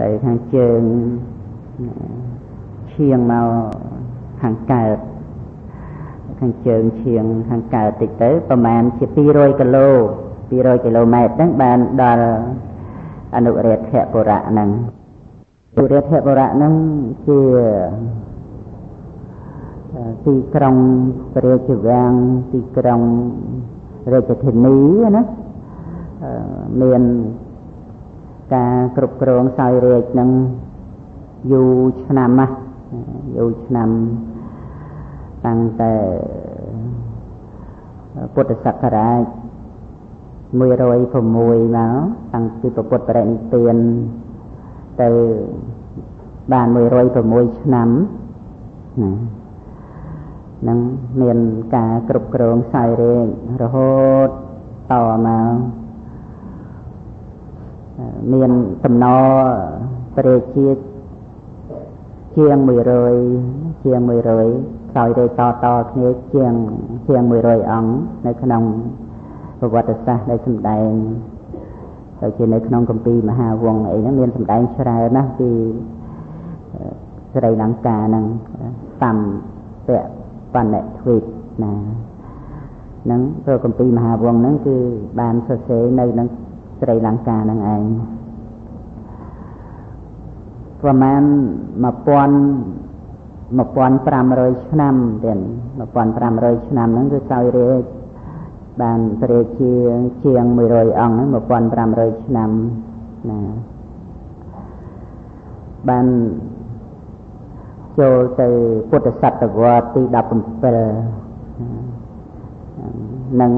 ទៅខាងជើងឈៀងមកខាងកើតខាងជើងឈៀងខាងកើតតិចទៅប្រហែលជា200គីឡូ200គីឡូម៉ែត្រហ្នឹងបានដល់អនុរាធបុរៈហ្នឹងអនុរាធបុរៈហ្នឹងជាទីក្រុងព្រះរាជវាំងទីក្រុងរាជធានីណាមាន ការគ្រប់គ្រងសោយរាជនឹងយូរឆ្នាំណាយូរឆ្នាំតាំងតែពុទ្ធសករាជ106មកតាំងពីពុទ្ធបរិនិព្វានទៅបាន106ឆ្នាំណានឹងមានការគ្រប់គ្រងសោយរាជរហូតតមក មានតំណព្រះជាតិជាង100ជាង100សោយរាជតតគ្នាជាងជាង100អង្គនៅក្នុងប្រវត្តិសាស្ត្រដែលសម្ដែងទៅជានៅក្នុងកម្ពីមហាវង្សអីហ្នឹងមានសម្ដែងច្រើនណាស់ពីស្រីលង្កាហ្នឹងតាមពៈបណ្ឌទ្វីបណាហ្នឹងព្រោះកម្ពីមហាវង្សហ្នឹងគឺបានសរសេរនៅនឹង ស្រីលង្កាហ្នឹងឯងប្រមាណ1000 1500ឆ្នាំទៀត1500ឆ្នាំហ្នឹងគឺសោយរាជបានព្រះជាជាង100អង្គហ្នឹង1500ឆ្នាំណាបានចូលទៅពុទ្ធសតវត្សទី17នឹង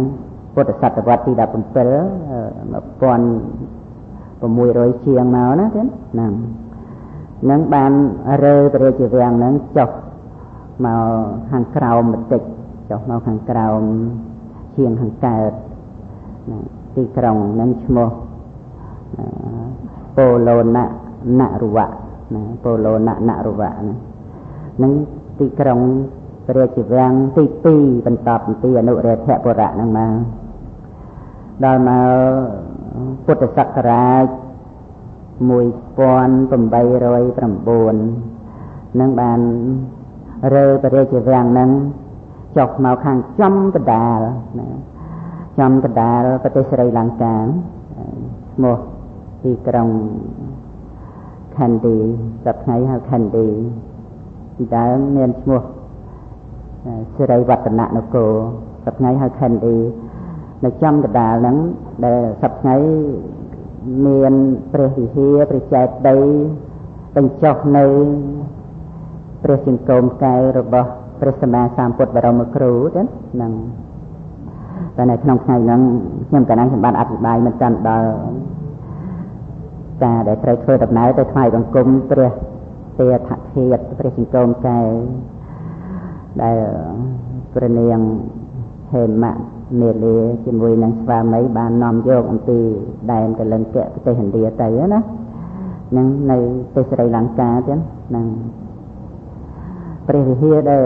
ពុទ្ធសតវត្សទី17 1600ជាងមកណាទេហ្នឹងនឹងបានរើព្រះរាជវាំងនឹងចុះមកខាងក្រោមបន្តិចចុះមកខាងក្រោមជាងខាងកើតទីក្រុងនឹងឈ្មោះពោឡូណណរវៈណាពោឡូណណរវៈណានឹងទីក្រុងព្រះរាជវាំងទី2បន្តពីអនុរាធបុរៈនឹងមក ដល់មកពុទ្ធសករាជ1809នឹងបានរើព្រះរាជវាំងនឹងចុះមកខាងចំកដាលណាចំកដាលប្រទេសស្រីលង្កាឈ្មោះទីក្រុងខណ្ឌទីសប្ថ្ងៃហៅខណ្ឌទីពីដើមមានឈ្មោះសិរីវឌ្ឍននគរសប្ថ្ងៃហៅខណ្ឌទី នៅចំកដាលហ្នឹងដែលសប្ថ្ងៃមានព្រះវិហារព្រះចេតិយបញ្ចុះនៅព្រះចង្គមកែវរបស់ព្រះសម្មាសម្ពុទ្ធបរមគ្រូទេហ្នឹងតែនៅក្នុងថ្ងៃហ្នឹងខ្ញុំកណ្ដាលខ្ញុំបានអធិប្បាយមិនតាន់ដល់ការដែលត្រូវធ្វើដំណើរទៅថ្វាយបង្គំព្រះទេថធាតព្រះចង្គមកែវដែលព្រះនាងហេមៈ មេលាជាមួយនឹងស្វាមីបាននាំយកអំពីដែនកលិង្គៈប្រទេសឥណ្ឌាទៅណានឹងនៅទេសស្រីលង្កាទៀតនឹងព្រះវិហារដែល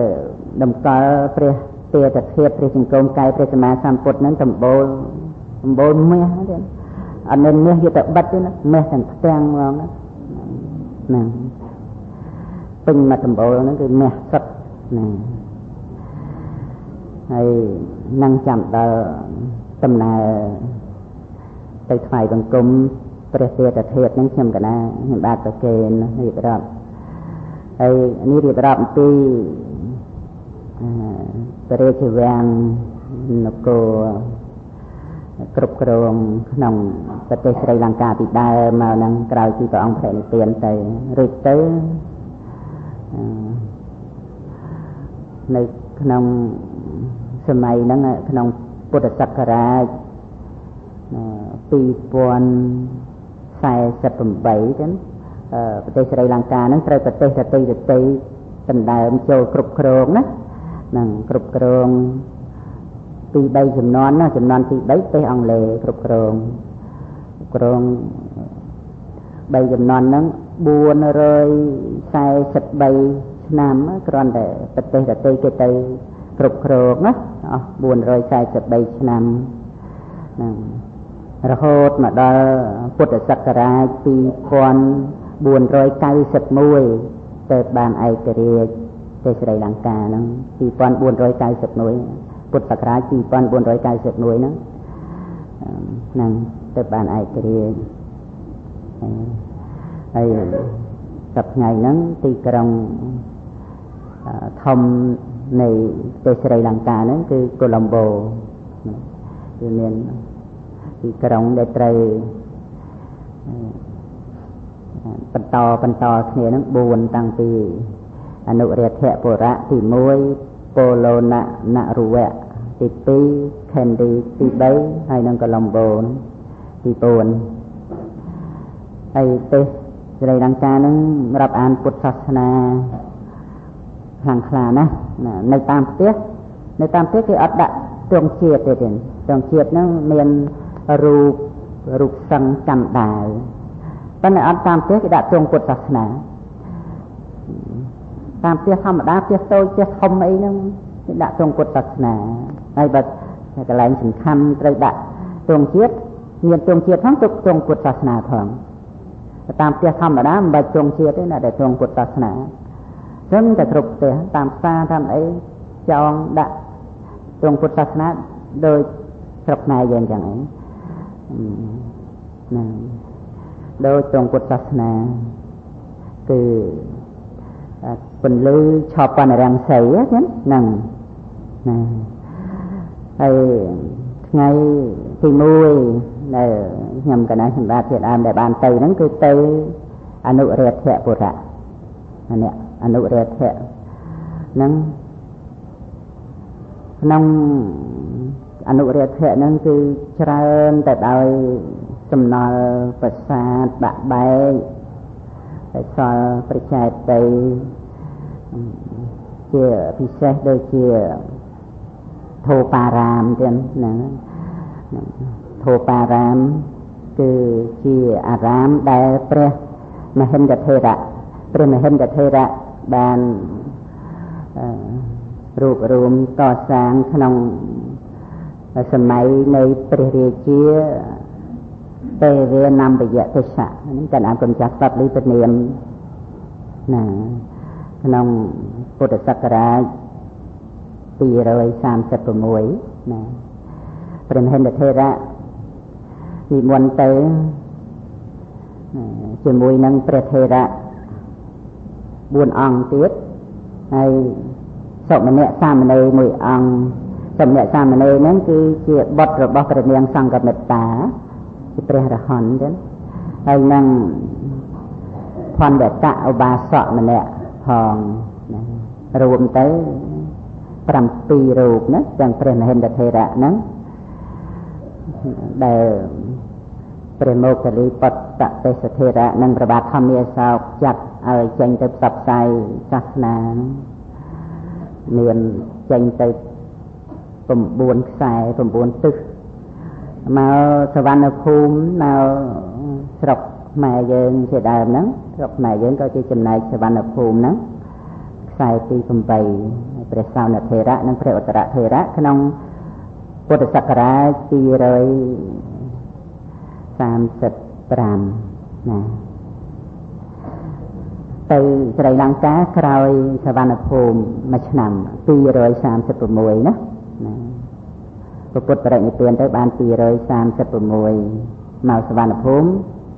តម្កល់ព្រះទេតធៀបព្រះចង្គមកែព្រះសម្មាសម្ពុទ្ធនឹងសម្បូរសម្បូរមាសទៀតអត់មានមាសយកទៅបិទទេណាមាសទាំងផ្ទាំងហ្មងណាហ្នឹងពេញមកសម្បូរហ្នឹងគឺមាសសុទ្ធណា ហើយនឹងចាំដល់ដំណើរទៅថ្វាយបង្គំព្រះទេតធាតនឹងខ្ញុំកណាខ្ញុំបាទប្រកេនរៀបរាប់ហើយនេះរៀបរាប់អំពីព្រះរាជវាំងនគរគ្រប់គ្រងក្នុងប្រទេសស្រីលង្កាពីដើមមកនឹងក្រោយពីព្រះអង្គព្រះនិព្វានទៅរួចទៅនៅក្នុង សម័យហ្នឹងក្នុងពុទ្ធសករាជ2048ចឹងប្រទេសស្រីលង្កាហ្នឹងត្រូវប្រទេសដទៃដទៃដណ្ដើមចូលគ្រប់គ្រងណាហ្នឹងគ្រប់គ្រងពី3ចំនួនណាចំនួនទី3ប្រទេសអង់គ្លេសគ្រប់គ្រងគ្រង3ចំនួនហ្នឹង443ឆ្នាំគ្រាន់តែប្រទេសដទៃគេទៅគ្រប់គ្រងណា អស់443ឆ្នាំហ្នឹងរហូតមកដល់ពុទ្ធសករាជ2566 491ទៅបានឯករាជ្យទៅស្រីលង្កាហ្នឹង2491ពុទ្ធសករាជ2491ហ្នឹងហ្នឹងទៅបានឯករាជ្យហើយសប្ថ្ងៃហ្នឹងទីក្រុងធំ នៃប្រទេសស្រីលង្កាហ្នឹងគឺកូឡុំបូគឺមានទីក្រុងដែលត្រូវបន្តបន្តគ្នានឹង4តាំងពីអនុរាធៈបុរៈទី1ពោឡូណនរុវៈទី2ខេនឌីទី3ហើយនឹងកូឡុំបូទី4ហើយប្រទេសស្រីលង្កានឹងរាប់អានពុទ្ធសាសនា ខ្លាំងខ្លាណាស់នៅតាមផ្ទះនៅតាមផ្ទះគេអត់ដាក់ទងជាតិទេទេទងជាតិហ្នឹងមានរូបរូបសឹងចាំដាវប៉ុន្តែអត់តាមផ្ទះគេដាក់ទងពុទ្ធសាសនាតាមផ្ទះធម្មតាផ្ទះតូចផ្ទះធំអីហ្នឹងគេដាក់ទងពុទ្ធសាសនាហើយបើកន្លែងសំខាន់ត្រូវដាក់ទងជាតិមានទងជាតិផងទុកទងពុទ្ធសាសនាផងតាមផ្ទះធម្មតាមិនបាច់ទងជាតិទេណាតែទងពុទ្ធសាសនា ចឹងតែគ្រប់ផ្ទះតាមផ្សារតាមអីចងដាក់ទងពុទ្ធសាសនាដោយស្រុកខ្មែរយើងចឹងឯងណាដោយទងពុទ្ធសាសនាគឺពន្លឺឆប់បណ្ណរាំងសីហ្នឹងហ្នឹងណាហើយថ្ងៃទី1ដែលខ្ញុំកណាសម្រាប់ជាដើមដែលបានទៅហ្នឹងគឺទៅអនុរាធៈពុរៈនេះ អនុរាធៈហ្នឹងក្នុងអនុរាធៈហ្នឹងគឺច្រើនតែដោយសំណល់ប្រាសាទបាក់បែកហើយសល់ប្រជែតទៅជាពិសេសដូចជាធោបារាមទៀតហ្នឹងធោបារាមគឺជាអារាមដែលព្រះមហិន្ទថេរៈព្រះមហិន្ទថេរៈ បានរូបរួមកសាងក្នុងសម័យនៃព្រះរាជាទេវានំបយៈទេសៈនេះតែអានកំចាស់ស្ដាប់លីពនាមណាក្នុងពុទ្ធសករាជ236ណាព្រះមហិន្ទថេរៈនិមន្តទៅជាមួយនឹងព្រះថេរៈ 4អង្គទៀតហើយសុមនៈសាមណេរមួយអង្គសុមនៈសាមណេរហ្នឹងគឺជាបុត្ររបស់ព្រះនាងសង្កមិត្តាជាព្រះរហន្តចឹងហើយនឹងផនតៈឧបាសកម្នាក់ផងណារួមទៅ7រូបណាទាំងព្រះមហិន្ទថេរៈហ្នឹងដែលព្រះមោគលីបតទេសធេរៈនិងប្របាទធម្មាសោកចាត់ ឲ្យចេញទៅផ្សព្វផ្សាយសាសនាមានចេញទៅ9ខ្សែ9ទិសមកសវណ្ណភូមិនៅស្រុកខ្មែរយើងជាដើមហ្នឹងស្រុកខ្មែរយើងក៏ជាចំណែកសវណ្ណភូមិហ្នឹងខ្សែទី8ព្រះសោណធេរៈនិងព្រះឧត្តរធេរៈក្នុងពុទ្ធសករាជ235ណា ទៅស្រីលង្កាក្រោយសវណ្ណភូមិមួយឆ្នាំ236ណាណាពុទ្ធបរិនិព្វានទៅបាន236មកសវណ្ណភូមិ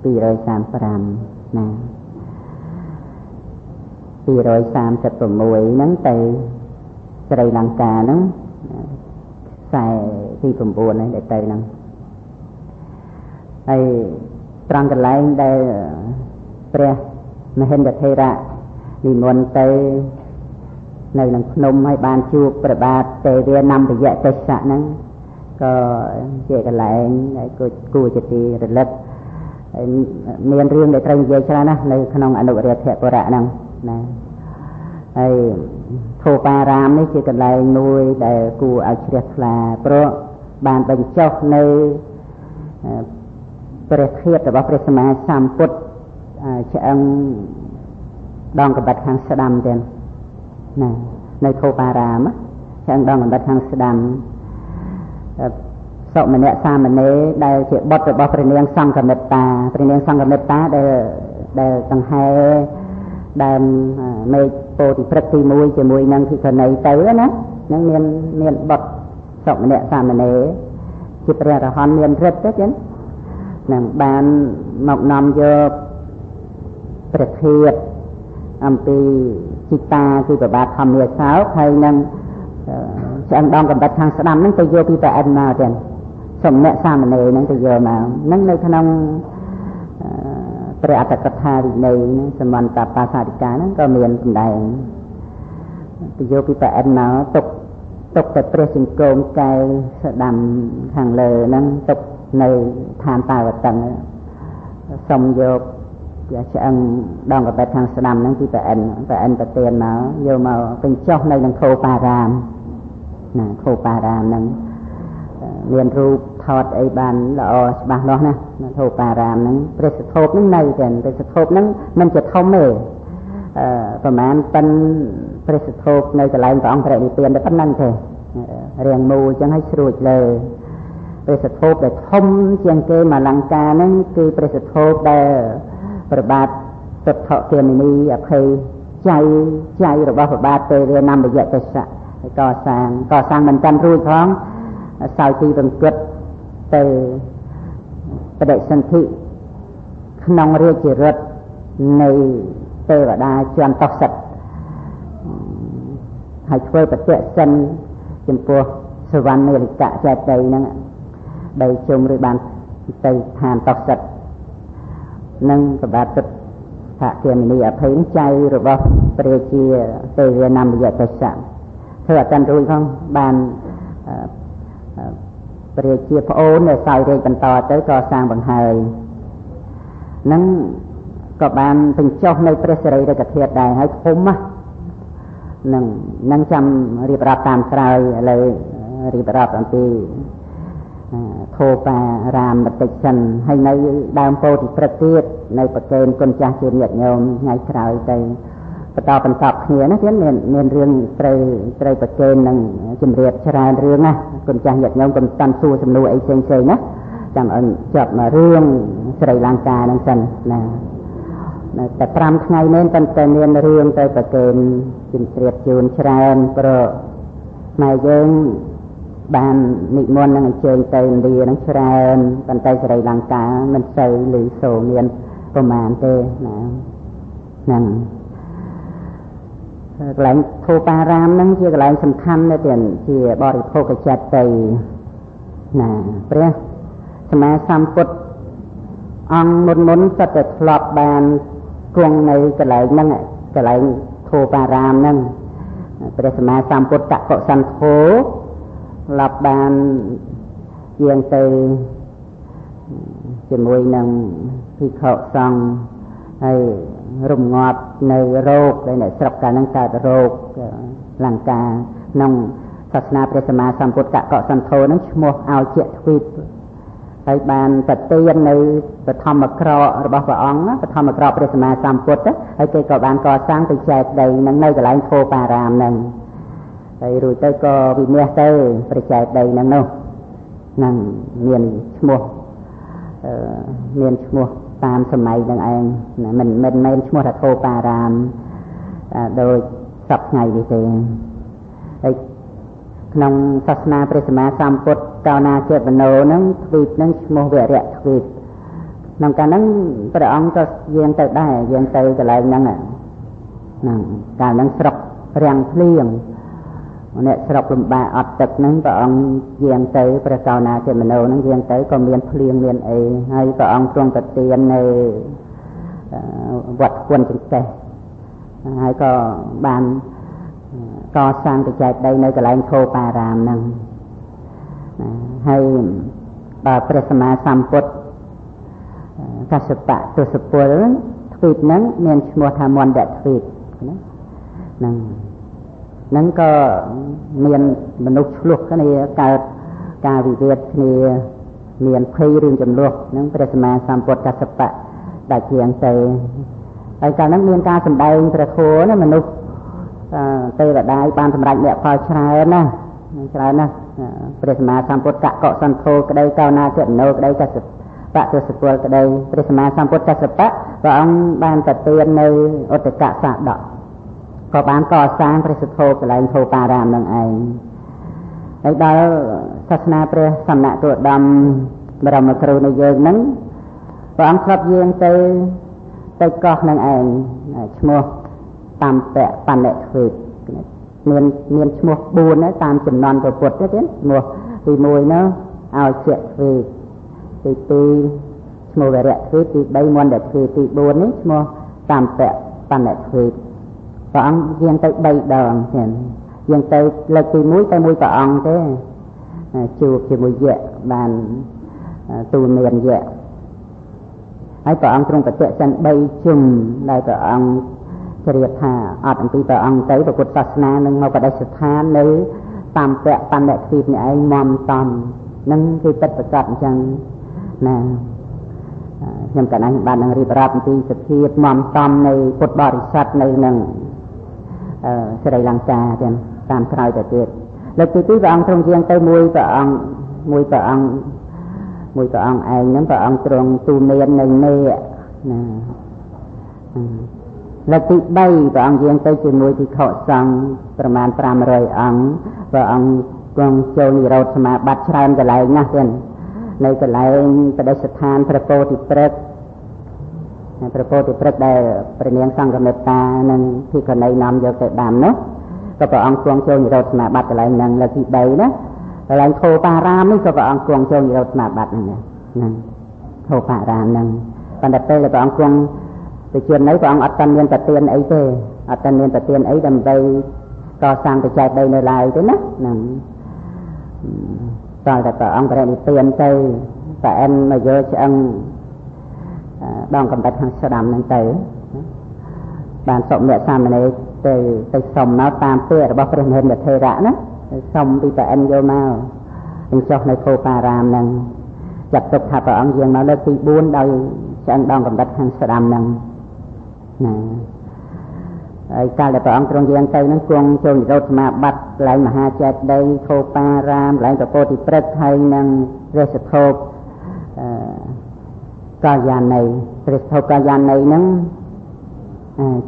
235ណា236ហ្នឹងទៅស្រីលង្កាហ្នឹងខ្សែទី9ហ្នឹងដែលទៅហ្នឹងហើយត្រង់កន្លែងដែលព្រះ មហិន្ទថេរៈនិមន្តទៅនៅក្នុងភ្នំហើយបានជួបព្រះបាទទេវានំពយៈទេសៈហ្នឹងក៏ជាកន្លែងដែលគួរជាទីរលឹកមានរឿងដែលត្រូវនិយាយច្រើនណាស់នៅក្នុងអនុរាធបុរៈហ្នឹងណាហើយធោបារាមនេះជាកន្លែងមួយដែលគួរឲ្យជ្រះថ្លាព្រោះបានបញ្ចុះនៅព្រះធាតុរបស់ព្រះសម្មាសម្ពុទ្ធ ឆ្អឹងដងកបិតខាងស្ដាំទៀតណានៅធោបារាមឆ្អឹងដងកបិតខាងស្ដាំសុមនៈសាមណេរដែលជាបុត្ររបស់ព្រះនាងសង្ឃមិត្តាព្រះនាងសង្ឃមិត្តាដែលដែលដង្ហែដើមមេឃពោធិព្រឹកទី1ជាមួយនឹងភិក្ខុនីទៅណានឹងមានមានបុត្រសុម្នាក់សាមណេរជាព្រះរហន្តមានរិទ្ធទេចឹងនឹងបានមកនាំយក ព្រះធាតុអំពីជីតាគឺប្របាទធម្មាសោកហើយនឹងឆ្អឹងដងកំបិតខាងស្ដាំហ្នឹងទៅយកពីប្រអិនមកចឹងសំណាក់សាមណេរហ្នឹងទៅយកមកហ្នឹងនៅក្នុងព្រះអត្តកថាវិន័យហ្នឹងសមន្តបាសាធិកាហ្នឹងក៏មានសម្ដែងទៅយកពីប្រអិនមកទុកទុកតែព្រះចង្គមកែវស្ដាំខាងលើហ្នឹងទុកនៅឋានតាវតឹងសុំយក ជាឆ្អឹងដងកបិតខាងស្ដាំហ្នឹងពីប្រអិនប្រអិនប្រទានមកយកមកពេញចុះនៅក្នុងខោបារាមណាខោបារាមហ្នឹងមានរូបថតអីបានល្អច្បាស់លាស់ណាធូបារាមហ្នឹងព្រះសធូបហ្នឹងនៅតែព្រះសធូបហ្នឹងមិនជាធំទេអឺប្រហែលប៉ិនព្រះសធូបនៅកន្លែងព្រះអង្គព្រះនិព្វានតែប៉ុណ្្នឹងទេរាងមូលអញ្ចឹងឲ្យស្រួចលើព្រះសធូបដែលធំជាងគេមកលង្ការហ្នឹងគឺព្រះសធូបដែល ប្របាទទុទ្ធគាមិនីអភ័យចៃចៃរបស់ប្របាទទេវានំបយៈទេសៈហើយកសាងកសាងមិនតាន់រួចផងសោយទីរង្គត់ទៅបដិសន្ធិក្នុងរាជរដ្ឋនៃទេវតាជន់តោសិតហើយធ្វើបតិសិនចំពោះសវណ្ណមេរិកៈចេតីហ្នឹងបីជុំឬបានទៅឋានតោសិត និងប្របាទទឹកថាគាមនីអភ័យចៅរបស់ព្រះជាទេវនាមយតសៈធ្វើអតិនរួចផងបានព្រះជាប្អូននៅសោយរាជបន្តទៅក៏សាងបង្ហើយនឹងក៏បានបញ្ចុះនៅព្រះសិរីរិកធាតុដែរហើយធំណានឹងនឹងចាំរៀបរាប់តាមក្រោយឥឡូវរៀបរាប់អំពី ធោបារាមបន្តិចសិនហើយនៅដើមពោធិព្រឹកទៀតនៅប្រកេនគុណចាស់ជាញាតិញោមថ្ងៃក្រោយទៅបន្តបន្តគ្នាណាទៀតមានមានរឿងត្រូវត្រូវប្រកេននឹងជំរាបច្រើនរឿងណាគុណចាស់ញាតិញោមកុំតាន់សួរសំណួរអីផ្សេងផ្សេងណាចាំអិនជាប់មករឿងស្រីលង្កាហ្នឹងសិនណាតែ5ថ្ងៃនេះប៉ុន្តែមានរឿងទៅប្រកេនជំរាបជូនច្រើនព្រោះខ្មែរយើង បាននិមន្តនឹងអញ្ជើញទៅឥណ្ឌានឹងច្រើនប៉ុន្តែស្រីលង្កាមិនសូវឮសូរមានប្រមាណទេណាហ្នឹងកន្លែងធូបារាមហ្នឹងជាកន្លែងសំខាន់ណាស់ទៀតជាបរិភោគចិត្តទៅណាព្រះសម្មាសម្ពុទ្ធអង្គមុនមុនសិតតែធ្លាប់បានគង់នៅកន្លែងហ្នឹងកន្លែងធូបារាមហ្នឹងព្រះសម្មាសម្ពុទ្ធកុសន្ធោ ឡប់បានជាងទៅជាមួយនឹងភិក្ខុសង្ឃហើយរំងាប់នៅរោគដែលអ្នកស្រុកកាលហ្នឹងកើតរោគលង្កាក្នុងសាសនាព្រះសម្មាសម្ពុទ្ធកកសន្ធោហ្នឹងឈ្មោះអោជាទ្វីបហើយបានប្រទាននៅបឋមក្រករបស់ព្រះអង្គបឋមក្រកព្រះសម្មាសម្ពុទ្ធហើយគេក៏បានកសាងទៅចែកដីនឹងនៅកន្លែងធោបារាមហ្នឹង ហើយរួចទៅក៏វិនិច្ឆ័យទៅប្រចែកដីហ្នឹងនោះហ្នឹងមានឈ្មោះអឺមានឈ្មោះតាមសម័យនឹងឯងមិនមិនមែនឈ្មោះថាធោបារាមដោយសពថ្ងៃនេះទេហើយក្នុងសាសនាព្រះសម្មាសម្ពុទ្ធកោណាចេតនោហ្នឹងទ្វីបហ្នឹងឈ្មោះវរៈទ្វីបក្នុងកាលហ្នឹងព្រះអង្គក៏យាងទៅដែរយាងទៅកន្លែងហ្នឹងហ្នឹងកាលហ្នឹងស្រុករាំងភ្លៀង អ្នកស្រុកលំបាកអត់ទឹកហ្នឹងព្រះអង្គយាងទៅព្រះកោណាចេមនោហ្នឹងយាងទៅក៏មានភ្លៀងមានអីហើយព្រះអង្គទ្រង់ប្រទាននៅវត្តគុណចង្កេះហើយក៏បានកសាងកចែកដីនៅកន្លែងខោបារាមហ្នឹងហើយដល់ព្រះសម្មាសម្ពុទ្ធកសបៈទសពលទ្វីបហ្នឹងមានឈ្មោះថាមន្តទ្វីបណាហ្នឹង ហ្នឹងក៏មានមនុស្សឆ្លោះគ្នាកើតការវិវាទគ្នាមានភ័យរឿងចំនួនហ្នឹងព្រះសម្មាសម្ពុទ្ធកសបៈដែលជាងទៅហើយកាលហ្នឹងមានការសម្ដែងព្រះធម៌ណាមនុស្សទេវតាបានសម្រេចអ្នកផលច្រើនណាច្រើនណាព្រះសម្មាសម្ពុទ្ធកកសន្ធោក្តីកោណាចេតនោក្តីកសបៈទសពលក្តីព្រះសម្មាសម្ពុទ្ធកសបៈព្រះអង្គបានប្រទាននៅឧតកសាដក ក៏បានកសាងព្រះសុធោកន្លែងធោបារាមនឹងឯងហើយដល់សាសនាព្រះសំណាក់ទូដំបរមគ្រូនៃយើងនឹងព្រះអង្គធ្លាប់យាងទៅទៅកោះនឹងឯងឈ្មោះតាមពៈបណ្ឌិតធ្វើមានមានឈ្មោះ4តាមចំនួនព្រះពុទ្ធទេឈ្មោះទី1នោះឲ្យជាធ្វើទី2ឈ្មោះវរៈធ្វើទី3មន្តធ្វើទី4នេះឈ្មោះតាមពៈបណ្ឌិតធ្វើ ព្រះអង្គយាងទៅ3ដងចឹងយាងទៅលើកទី1ទៅមួយព្រះអង្គទេជួបជាមួយយៈបានទូលមានយៈហើយព្រះអង្គទ្រង់បតិសិន3ជុំដែលព្រះអង្គជ្រាបថាអត់អំពីព្រះអង្គទៅពុទ្ធសាសនានឹងមកបដិស្ថាននៅតាមពៈបណ្ឌិតទីនេះឯងមមតំនឹងគឺពិតប្រកបអញ្ចឹងណាខ្ញុំកណ្ដាលបាននឹងរៀបរាប់អំពីសភាពមមតំនៃពុទ្ធបរិស័ទនៅនឹងអឺ ស្រីលង្កាទាំងតាមក្រោយទៅទៀតលើកទី2ព្រះអង្គទ្រង់ជាងទៅមួយព្រះអង្គមួយព្រះអង្គមួយព្រះអង្គឯងហ្នឹងព្រះអង្គទ្រង់ទូមាននៅនេះណាលើកទី3ព្រះអង្គយាងទៅជាមួយភិក្ខុសង្ឃប្រមាណ500អង្គព្រះអង្គគង់ចូលនិរោធសមាបត្តិច្រើនកន្លែងណាស់ទៀតនៅកន្លែងបដិស្ថានព្រះពោធិព្រឹក ព្រះពោធិព្រឹកដែលព្រះនាងសង្ឃមេត្តានិងភិក្ខុនីនាំយកទៅដាំនោះក៏ព្រះអង្គគង់ចូលនិរោធសមាបត្តិកន្លែងហ្នឹងលើកទី3ណាកន្លែងធោបារាមនេះក៏ព្រះអង្គគង់ចូលនិរោធសមាបត្តិហ្នឹងហ្នឹងធោបារាមហ្នឹងប៉ុន្តែពេលព្រះអង្គគង់ទៅជានៅព្រះអង្គអត់តាន់មានប្រទានអីទេអត់តាន់មានប្រទានអីដើម្បីកសាងបច្ច័យដីនៅឡើយទេណាហ្នឹងតើតែព្រះអង្គបរិនិព្វានទៅតែអិនមកយកឆ្អឹង ដងកំបិតខាងស្ដាំហ្នឹងទៅបានសុំអ្នកសាមណេរទៅទៅសុំមកតាមពាក្យរបស់ព្រះមហិន្ទថេរៈណាសុំពីតែអិនយកមកអញ្ចោះនៅគោបារាមហ្នឹងចាត់ទុកថាព្រះអង្គយាងមកលើកទី4ដោយឆ្អឹងដងកំបិតខាងស្ដាំហ្នឹងណាហើយកាលដែលព្រះអង្គទ្រង់យាងទៅនឹងគង់ចូលនិរោធសមាបត្តិកន្លែងមហាចេតិយធោបារាមកន្លែងប្រពោធិព្រឹកហើយនឹងព្រះសធោបអឺ កាយានីព្រះសធោបកាយានីហ្នឹង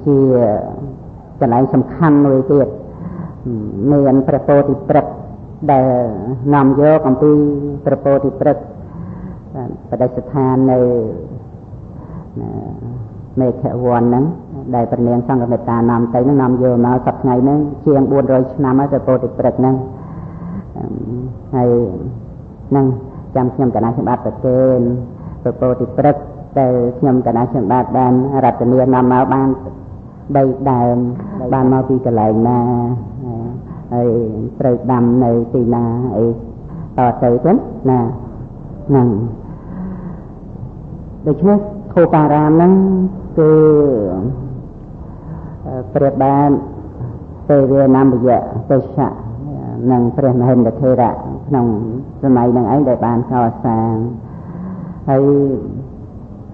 ជាកន្លែងសំខាន់មួយទៀតមានព្រះពោធិព្រឹកដែលនាំយកអំពីព្រះពោធិព្រឹកបដិស្ថាននៅមេខវ័នហ្នឹងដែលព្រះនាងសង្ឃមេត្តានាំទៅហ្នឹងនាំយកមកសប្ថ្ងៃហ្នឹងជាង400ឆ្នាំហើយទៅពោធិព្រឹកហ្នឹងហើយហ្នឹងចាំខ្ញុំកណាខ្ញុំបាទប្រកេន ទៅពោធិព្រឹកដែលខ្ញុំកណាខ្ញុំបាទបានរតនានាំមកបាន3ដើមបានមកពីកន្លែងណាហើយត្រូវដាំនៅទីណាអីតទៅចឹងណាហ្នឹងដូច្នេះធូបារាមហ្នឹងគឺព្រះបានទេវនាមយៈទេសៈនិងព្រះមហិន្ទថេរៈក្នុងសម័យនឹងឯងដែលបានកសាង ហើយ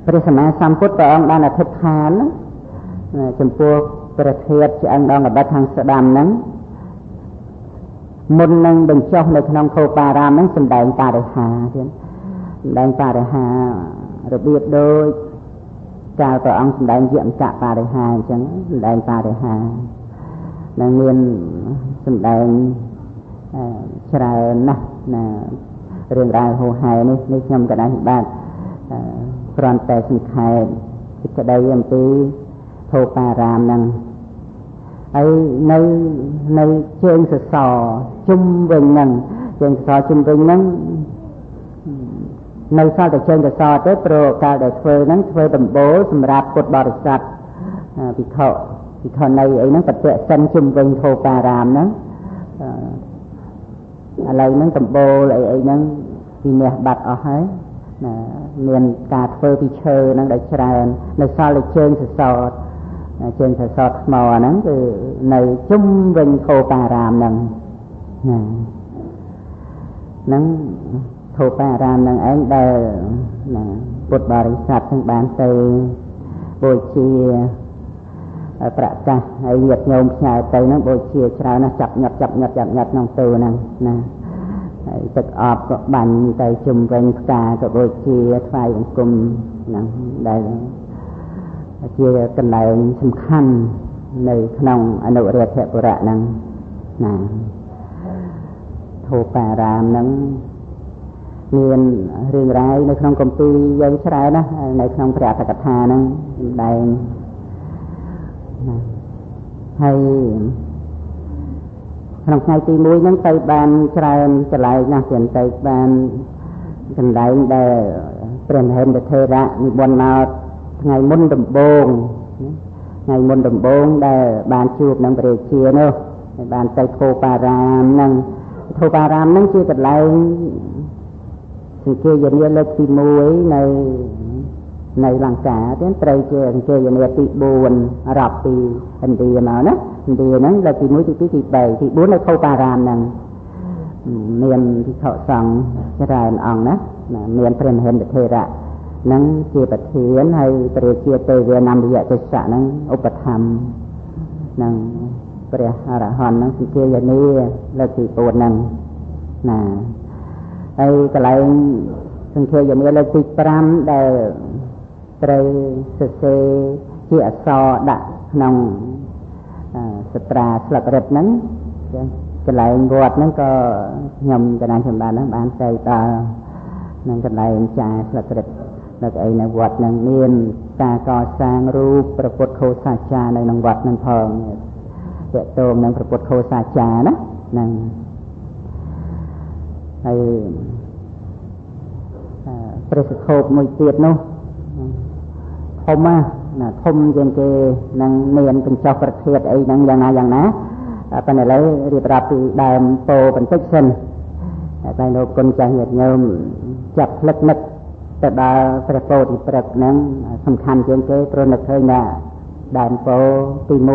ព្រះសម្មាសម្ពុទ្ធព្រះអង្គបានអធិដ្ឋានចំពោះព្រះធាតុឆ្អឹងដងកបិតខាងស្ដាំហ្នឹងមុននឹងបញ្ចុះនៅក្នុងខោបារាមហ្នឹងសម្ដែងបរិហាទៀតសម្ដែងបរិហារបៀបដូចកាលព្រះអង្គសម្ដែងយមចៈបរិហាអញ្ចឹងសម្ដែងបរិហានឹងមានសម្ដែងច្រើនណាស់ណារឿងរ៉ាវហូហែនេះនេះខ្ញុំក៏ដែរបាទ គ្រាន់តែសង្ខេបសេចក្តីអំពីធោបារាមហ្នឹងហើយនៅនៅជើងសសរជុំវិញហ្នឹងជើងសសរជុំវិញហ្នឹងនៅសល់តែជើងសសរទេព្រោះកាលដែលធ្វើហ្នឹងធ្វើដំបូលសម្រាប់ពុទ្ធបរិស័ទពិខុពិខុនៃអីហ្នឹងប្រតិសិនជុំវិញធោបារាមហ្នឹងឥឡូវហ្នឹងដំបូលអីអីហ្នឹងពីនេះបាត់អស់ហើយណា មានការធ្វើពីឈើហ្នឹងដែលច្រើននៅសល់តែជើងសសរជើងសសរថ្មហ្នឹងគឺនៅជុំវិញធោបារាមហ្នឹងណាហ្នឹងធោបារាមហ្នឹងឯងដែលណាពុទ្ធបរិស័ទទាំងបានទៅបូជាប្រកាសហើយញាតិញោមផ្ញើទៅហ្នឹងបូជាច្រើនណាស់ចាប់ញាត់ចាប់ញាត់ចាប់ញាត់ក្នុងទូហ្នឹងណា ហើយទឹកអបក៏បាញ់ទៅជំវិញ ផ្កាក៏បូជាថ្វាយបង្គំហ្នឹងដែលជាកន្លែងសំខាន់នៅក្នុងអនុរាធបុរៈហ្នឹងណាធូបារាមហ្នឹងមានរឿងរ៉ាវនៅក្នុងកម្ពីយើងច្រើនណានៅក្នុងព្រះអត្ថកថាហ្នឹងសម្ដែងណាហើយ ក្នុងថ្ងៃទី1ហ្នឹងទៅបានច្រើនកន្លែងណាស់ទៀតទៅបានកន្លែងដែលព្រះមហេន្ទថេរៈនិមន្តមកថ្ងៃមុនដំបូងថ្ងៃមុនដំបូងដែលបានជួបនឹងព្រះជានោះហើយបានទៅធោបារាមហ្នឹងធោបារាមហ្នឹងជាកន្លែងសង្គាយនាលើកទី1នៅនៅលង្កាទៀតត្រូវជាសង្គាយនាទី4រាប់ពីឥណ្ឌាមកណា ឥណ្ឌាហ្នឹងលើកទី1ទី2ទី3ទី4នៅធោបារាមហ្នឹងមានភិក្ខុសង្ឃច្រើនអង្គណាមានព្រះមហិន្ទថេរៈនឹងជាប្រធានហើយព្រះជាទេវានំយៈទេសៈនឹងឧបត្ថម្ភនឹងព្រះអរហន្តនឹងសិគាយនីលើកទី4ហ្នឹងណាហើយកន្លែងសង្ឃាយនីលើកទី5ដែលត្រូវសរសេរជាអក្សរដាក់ក្នុង សត្រាស្លឹករឹតហ្នឹងកន្លែងវត្តហ្នឹងក៏ខ្ញុំកណ្ដាលចំបានហ្នឹងបានទៅដល់នឹងកន្លែងចាស្លឹករឹតនៅអីនៅវត្តនឹងមានការកសាងរូបព្រះពុទ្ធខោសាចានៅក្នុងវត្តនឹងផងតកតងនឹងព្រះពុទ្ធខោសាចាណានឹងហើយព្រះសុខោបមួយទៀតនោះធំណា ធំជាងគេនឹងមានកញ្ចក់ប្រធាតអីហ្នឹងយ៉ាងណាយ៉ាងណាប៉ុន្តែឥឡូវរៀបរាប់ពីដើមពោបន្តិចសិនតែលោកគុណចាស់ញាតិញោមចាប់ផ្លឹកនឹកទៅដល់ព្រះពោធិព្រឹកហ្នឹងសំខាន់ជាងគេព្រោះនឹកឃើញថាដែនពោទី1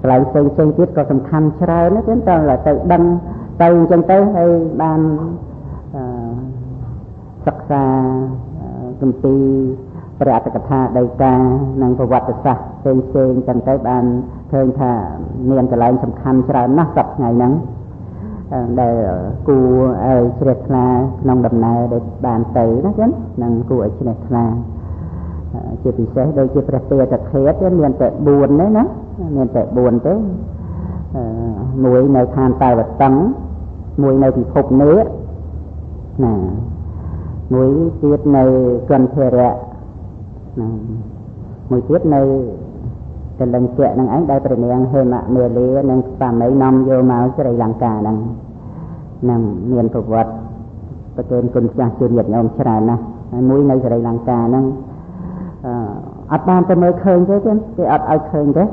កន្លែងផ្សេងផ្សេងទៀតក៏សំខាន់ច្រើនណាស់ទៀតតើទៅដឹងទៅអញ្ចឹងទៅហើយបានសិក្សាគម្ពីរ ព្រះអត្តកថាដីកានិងប្រវត្តិសាស្ត្រផ្សេងផ្សេងចឹងទៅបានឃើញថាមានកន្លែងសំខាន់ច្រើនណាស់សប្តាហ៍ថ្ងៃហ្នឹងដែលគួរឲ្យជ្រះថ្លាក្នុងដំណើរដែលបានទៅណាចឹងនឹងគួរឲ្យជ្រះថ្លាជាពិសេសដូចជាព្រះទេតខេតមានតែ4ទេណាមានតែ4ទេមួយនៅខាងតែវតឹងមួយនៅពិភពនេះណាមួយទៀតនៅកន្ធរៈណា មួយទៀតនៅកលង្កៈនឹងឯងដែលព្រះនាងហេមមេលានិងស្វាមីនាំយកមកស្រីលង្កាហ្នឹងនឹងមានប្រវត្តិប្រកេនគុណចាស់ជាញាតិញោមច្រើនណាស់ហើយមួយនៅស្រីលង្កាហ្នឹងអត់បានទៅមើលឃើញទេទេគេអត់ឲ្យឃើញទេ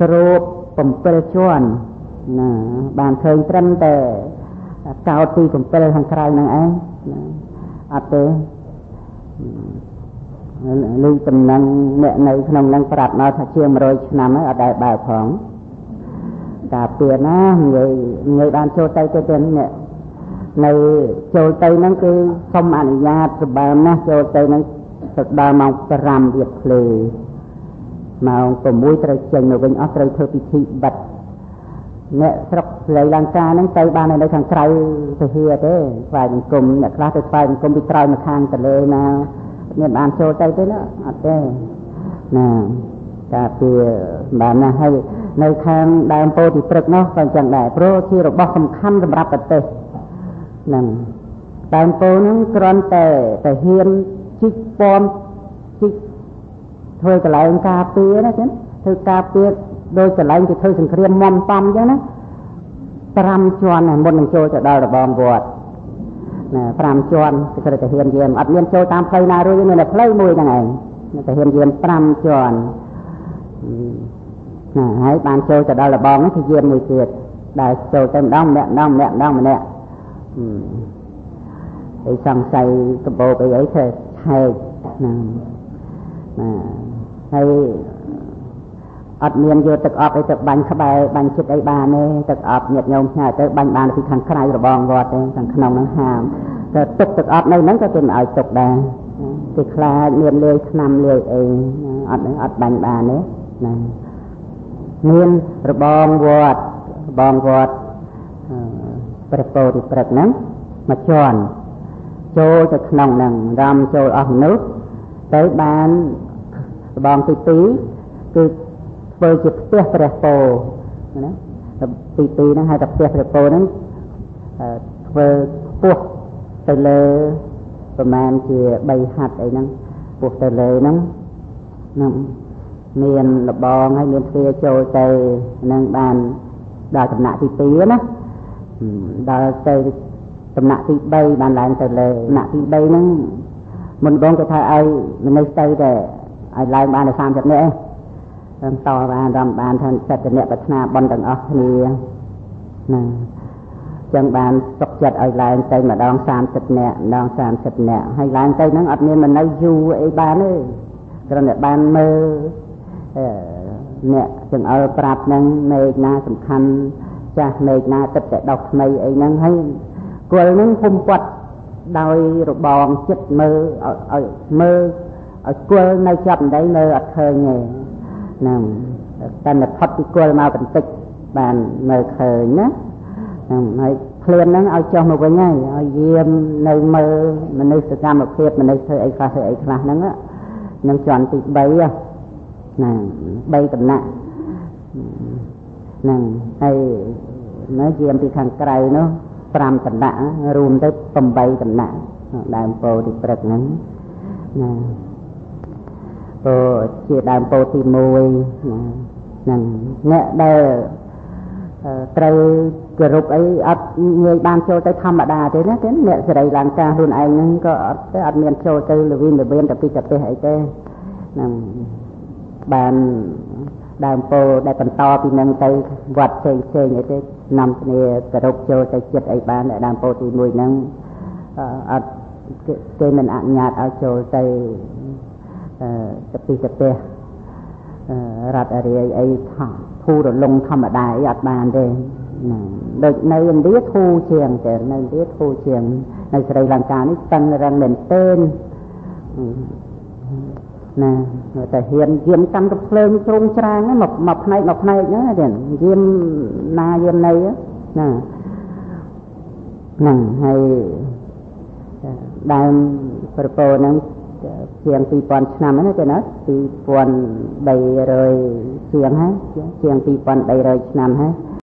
គ្រប7ជាន់ណាបានឃើញត្រឹមតែកោតទី7ខាងក្រៅហ្នឹងឯងអត់ទេ លឺតំណែងអ្នកនៅក្នុងនឹងប្រាប់មកថាជាង100ឆ្នាំហើយអត់ដែលបើផងតាពៀនណានិយាយនិយាយបានចូលទៅទៅទៅនេះនៅចូលទៅហ្នឹងគឺសុំអនុញ្ញាតសម្បើមណាស់ចូលទៅហ្នឹងទៅដល់ម៉ោង5វាភ្លឺម៉ោង6ត្រូវចេញមកវិញអស់ត្រូវធ្វើពិធីបិទអ្នកស្រុកស្រីលង្កាហ្នឹងទៅបាននៅខាងក្រៅទៅហៀទេស្វែងអង្គមអ្នកខ្លះទៅស្វែងអង្គមពីក្រោយមកខាងទលេណា មានបានចូលទៅទេណាអត់ទេណាការពីបានណាហើយនៅខាងដើមពោធិព្រឹកនោះក៏អញ្ចឹងដែរព្រោះជារបស់សំខាន់សម្រាប់ប្រទេសហ្នឹងដើមពោហ្នឹងគ្រាន់តែតែហ៊ានជីកពំជីកធ្វើកន្លែងការពារណាចឹងធ្វើការពារដោយកន្លែងគេធ្វើសង្គ្រាមមុំតំអញ្ចឹងណា5ជាន់មុននឹងចូលទៅដល់របងវត្តណា 5ជាន់គឺត្រូវតែហ៊ានយាមអត់មានចូលតាមផ្លូវណារួចមានតែផ្លូវមួយហ្នឹងឯងតែហ៊ានយាម5ជាន់ណាហើយបានចូលទៅដល់របងហ្នឹងគឺយាមមួយទៀតដែលចូលទៅម្ដងម្នាក់ម្ដងម្នាក់ម្ដងម្នាក់អីសង្ស័យកបោកអីអីធ្វើឆែកណាណាហើយ អត់មានយកទឹកអប់អីទៅបាញ់ក្បែរបាញ់ចិត្តអីបានទេទឹកអប់ញាតញោមឆ្ងាយទៅបាញ់បានពីខាងក្រៅរបងវត្តទេខាងក្នុងហ្នឹងហាមតែទុកទឹកអប់នៅហ្នឹងក៏គេមិនឲ្យទុកដែរគេខ្លាចមានលាយឆ្នាំលាយអីអត់អត់បាញ់បានទេណាមានរបងវត្តរបងវត្តព្រះពោធិព្រឹកហ្នឹងមកជន់ចូលទៅក្នុងហ្នឹងរំចូលអស់មនុស្សទៅបានរបងទី2គឺ ធ្វើជាផ្ទះព្រះពោណាទី2ហ្នឹងហៅថាផ្ទះព្រះពោហ្នឹងធ្វើខ្ពស់ទៅលើប្រមាណជា3ហាត់អីហ្នឹងពោះទៅលើហ្នឹងហ្នឹងមានលបងហើយមានទ្វារចូលទៅនឹងបានដល់ដំណាក់ទី2ណាដល់ទៅដំណាក់ទី3បានឡើងទៅលើដំណាក់ទី3ហ្នឹងមុនបងគេថាឲ្យមនុស្សទៅតែឲ្យឡើងបានតែ30នាក់ឯង តបានរំបានថាសិទ្ធិអ្នកប្រាថ្នាបន់ទាំងអស់គ្នាណាចឹងបានសុកចិត្តឲ្យឡើងទៅម្ដង30នាក់ម្ដង30នាក់ហើយឡើងទៅហ្នឹងអត់មានមនុស្សយូរអីបានទេគ្រាន់តែបានមើលអ្នកចង្អុលប្រាប់ហ្នឹងមេឃណាសំខាន់ចាស់មេឃណាទឹកតែដុសថ្មីអីហ្នឹងហើយគល់ហ្នឹងភុំពាត់ដោយរបងចិត្តមើលឲ្យមើលឲ្យគល់នៅចាប់ដីមើលអត់ឃើញទេហ្នឹងតែតែផុតពីគល់មកបន្តិចបានមើលឃើញណាហ្នឹងហើយឃ្លានហ្នឹងឲ្យចុះមកវិញហើយឲ្យយាមនៅមើលមនុស្សសកម្មភាពមនុស្សធ្វើអីខ្លះធ្វើអីខ្លះហ្នឹងនឹងជាន់ទី3ណា3ដំណាក់ហ្នឹងហើយនៅយាមពីខាងក្រៅនោះ5ដំណាក់រួមទៅ8ដំណាក់ដើមពោទីព្រឹកហ្នឹងណា ពោជាដើមពោទី1ណាហ្នឹងអ្នកដែលត្រូវគោរពអីអត់ងាយបានចូលទៅធម្មតាទេណាទេអ្នកសេរីលង្ការខ្លួនឯងហ្នឹងក៏អត់ទេអត់មានចូលទៅលវិនលវៀនទៅពីប្រទេសអីទេហ្នឹងបានដើមពោដែលបន្តពីនឹងទៅវត្តផ្សេងផ្សេងអីទេនាំគ្នាគោរពចូលទៅចិត្តអីបានដើមពោទី1ហ្នឹងអត់គេមិនអនុញ្ញាតឲ្យចូលទៅ ទៅពីប្រទេសរដ្ឋអរិយអីថាធូររលងធម្មតាអីអត់បានទេណាដូចនៅឥណ្ឌាធូរជាងតែនៅឥណ្ឌាធូរជាងនៅស្រីលង្កានេះតឹងរឹងមែនទែនណាតែហ៊ានយាមកាន់កភ្លើងជ្រុងច្រាងមកមកផ្នែកមកផ្នែកហ្នឹងទេយាមណាយាមណីណាហ្នឹងហើយដើមប្រពោហ្នឹង ជាង2000ឆ្នាំណាទេណា2300ជាងហើយជាង2300ឆ្នាំហើយ